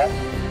Canada.